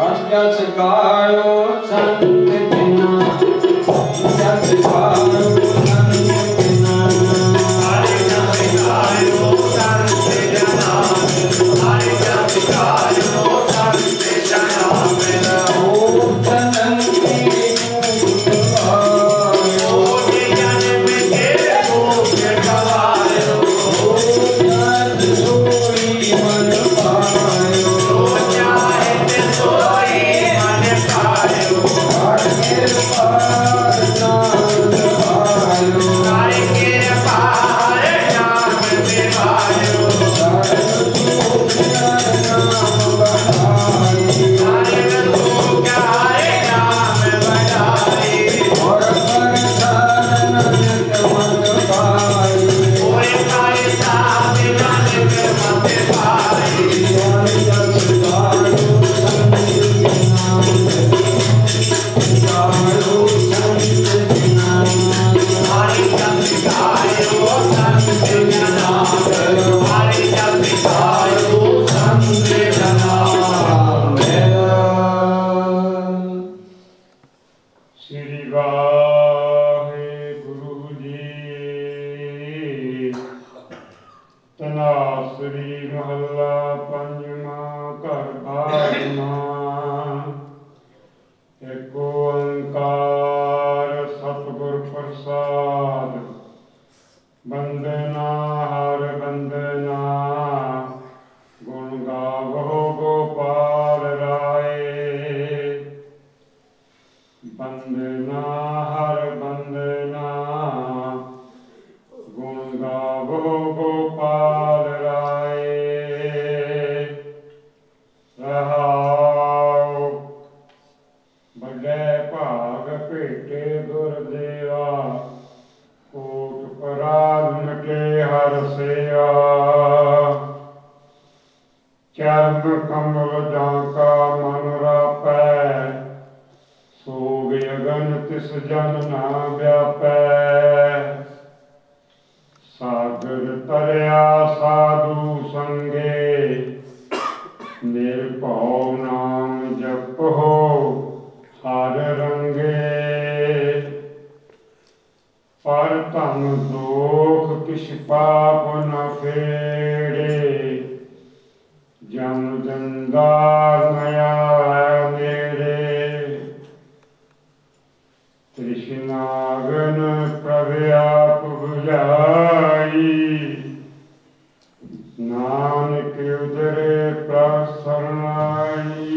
ਜਸ ਗਾਇਓ ਸੰਤ ਜਿਨਾ ਜਸ ਮਹੱਲਾ ਪੰਜਵਾਂ ਘਰ ਬਾਰਮਾ ਏਕ ਓੰਕਾਰ ਚਰਨ ਕਮਲ ਜਾਂ ਕਾ ਮਨ ਰਾਪੈ? ਸੋਗ ਅਗਨ ਤਿਸ ਜਨ ਨਾ ਵਿਆਪੈ। ਸਾਗਰ ਤਰਿਆ ਸਾਧੂ ਸੰਗੇ, ਨਿਰਭਉ ਨਾਮ ਜਪੋ ਹਰ ਰੰਗੇ। ਪਰ ਧਨ ਦੋਖ ਕਿਛ ਪਾਪ ਨ ਫੇੜੇ। ਜਮ ਜੰਦਾਰ ਨਇਆ ਨੇੜੇ ਤ੍ਰਿਸ਼ਨਾਗਨ ਪ੍ਰਭ ਆਪ 부ਝਾਈ ਨਾਨਕ ਉਦਰੇ ਪ੍ਰਸਰਨਾਈ